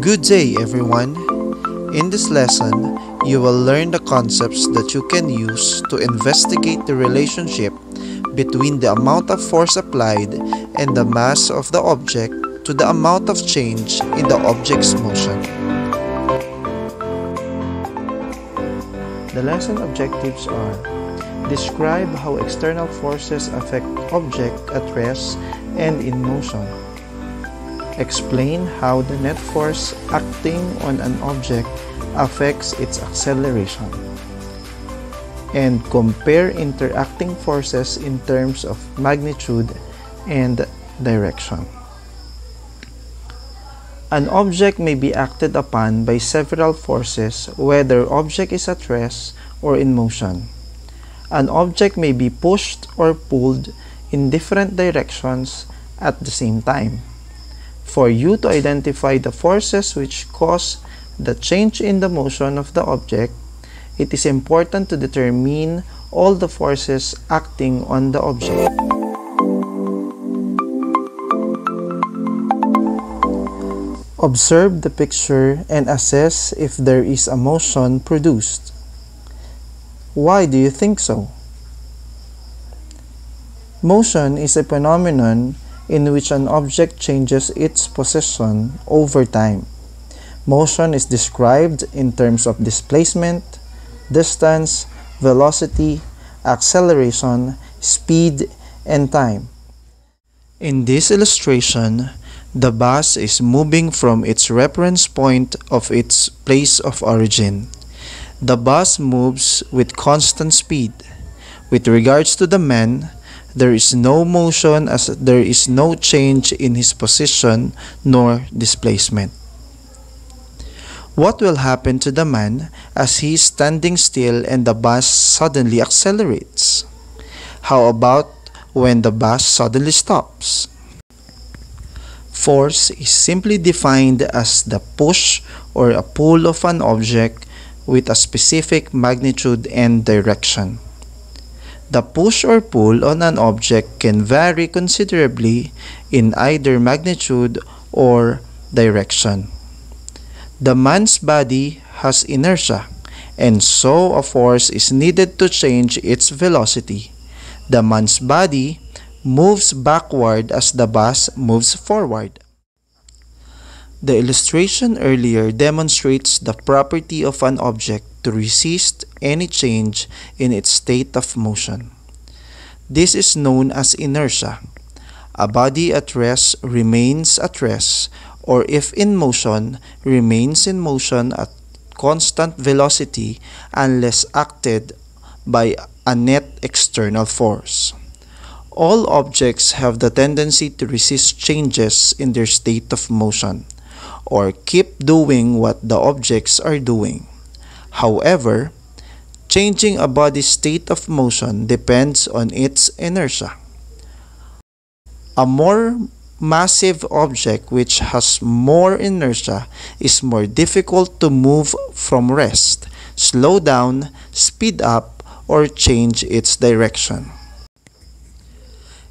Good day, everyone. In this lesson, you will learn the concepts that you can use to investigate the relationship between the amount of force applied and the mass of the object to the amount of change in the object's motion. The lesson objectives are Describe how external forces affect object at rest and in motion. Explain how the net force acting on an object affects its acceleration. And compare interacting forces in terms of magnitude and direction. An object may be acted upon by several forces whether object is at rest or in motion. An object may be pushed or pulled in different directions at the same time. For you to identify the forces which cause the change in the motion of the object, it is important to determine all the forces acting on the object. Observe the picture and assess if there is a motion produced. Why do you think so? Motion is a phenomenon in which an object changes its position over time. Motion is described in terms of displacement, distance, velocity, acceleration, speed, and time. In this illustration, the bus is moving from its reference point of its place of origin. The bus moves with constant speed. With regards to the man, there is no motion as there is no change in his position nor displacement. What will happen to the man as he is standing still and the bus suddenly accelerates? How about when the bus suddenly stops? Force is simply defined as the push or a pull of an object with a specific magnitude and direction. The push or pull on an object can vary considerably in either magnitude or direction. The man's body has inertia, and so a force is needed to change its velocity. The man's body moves backward as the bus moves forward. The illustration earlier demonstrates the property of an object to resist any change in its state of motion. This is known as inertia. A body at rest remains at rest, or if in motion, remains in motion at constant velocity unless acted by a net external force. All objects have the tendency to resist changes in their state of motion or keep doing what the objects are doing. However, changing a body's state of motion depends on its inertia. A more massive object which has more inertia is more difficult to move from rest, slow down, speed up, or change its direction.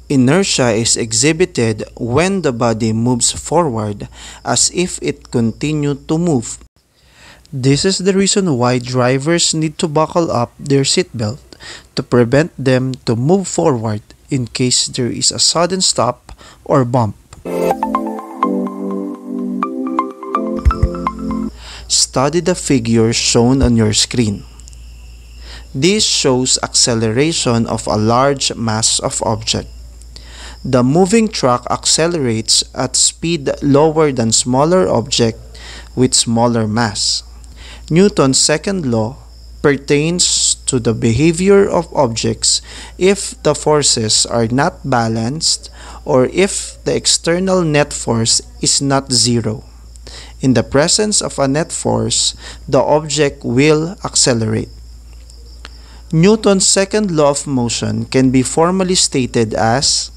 Inertia is exhibited when the body moves forward as if it continued to move. This is the reason why drivers need to buckle up their seatbelt to prevent them to move forward in case there is a sudden stop or bump. Study the figure shown on your screen. This shows acceleration of a large mass of object. The moving truck accelerates at speed lower than smaller object with smaller mass. Newton's second law pertains to the behavior of objects if the forces are not balanced or if the external net force is not zero. In the presence of a net force, the object will accelerate. Newton's second law of motion can be formally stated as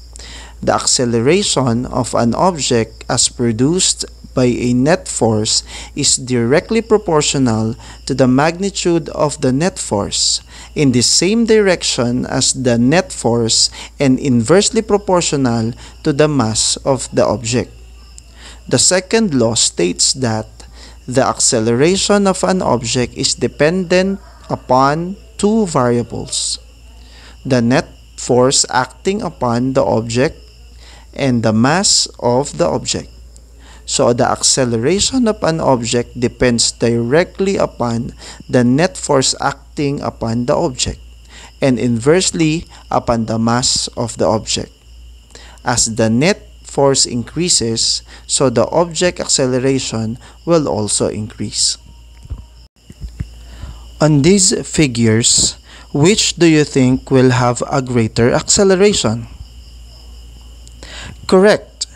the acceleration of an object as produced by a net force is directly proportional to the magnitude of the net force in the same direction as the net force and inversely proportional to the mass of the object. The second law states that The acceleration of an object is dependent upon two variables the net force acting upon the object and the mass of the object. So the acceleration of an object depends directly upon the net force acting upon the object and inversely upon the mass of the object. As the net force increases, so the object acceleration will also increase. On these figures, which do you think will have a greater acceleration? Correct.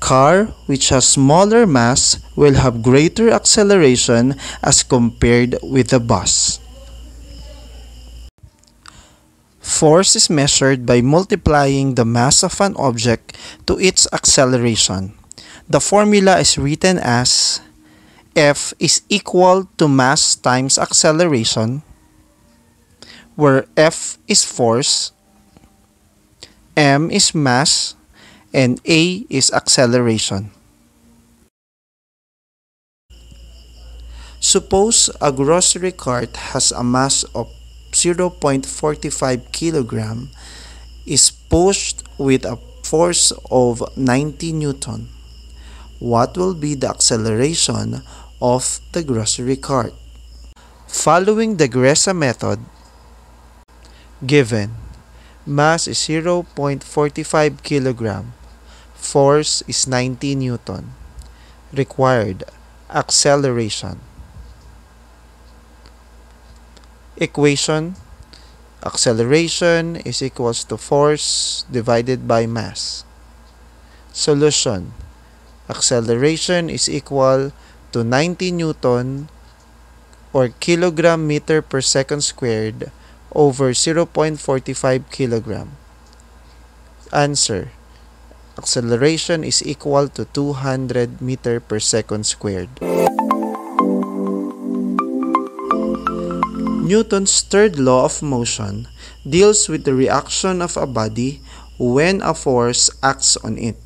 Car which has smaller mass will have greater acceleration as compared with a bus. Force is measured by multiplying the mass of an object to its acceleration. The formula is written as F is equal to mass times acceleration, where F is force, M is mass, and A is acceleration. Suppose a grocery cart has a mass of 0.45 kilogram is pushed with a force of 90 newton. What will be the acceleration of the grocery cart? Following the GRESA method, given mass is 0.45 kilogram, force is 90 newton, required acceleration. Equation. Acceleration is equals to force divided by mass. Solution. Acceleration is equal to 90 newton or kilogram meter per second squared over 0.45 kilogram. Answer acceleration is equal to 200 meter per second squared. Newton's third law of motion deals with the reaction of a body when a force acts on it.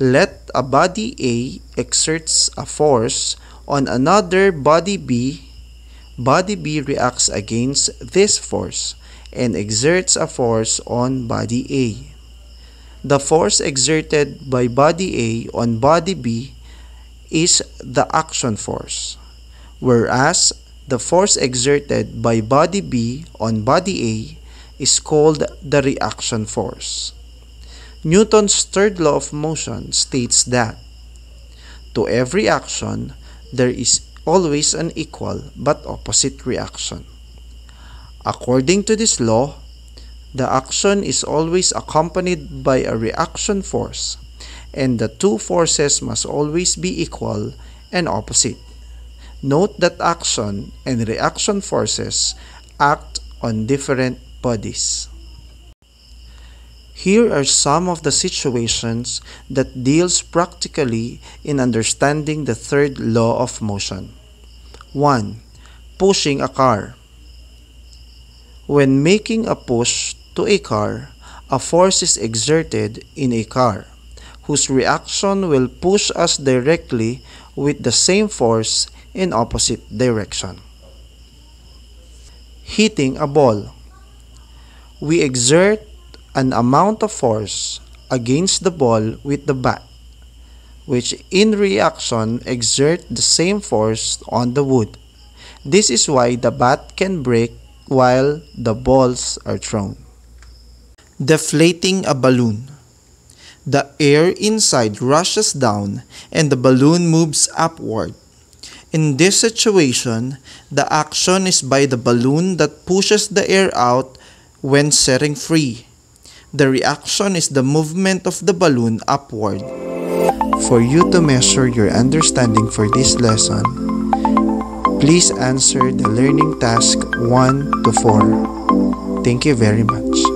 Let a body A exerts a force on another body B. Body B reacts against this force and exerts a force on body A. The force exerted by body A on body B is the action force, whereas the force exerted by body B on body A is called the reaction force. Newton's third law of motion states that to every action, there is always an equal but opposite reaction. According to this law, the action is always accompanied by a reaction force, and the two forces must always be equal and opposite. Note that action and reaction forces act on different bodies. Here are some of the situations that deals practically in understanding the third law of motion. 1. Pushing a car. When making a push to a car, a force is exerted in a car, whose reaction will push us directly with the same force in opposite direction. Hitting a ball. We exert an amount of force against the ball with the bat, which in reaction exert the same force on the wood. This is why the bat can break while the balls are thrown. Deflating a balloon. The air inside rushes down and the balloon moves upward. In this situation, the action is by the balloon that pushes the air out when setting free. The reaction is the movement of the balloon upward. For you to measure your understanding for this lesson, please answer the learning task 1 to 4. Thank you very much.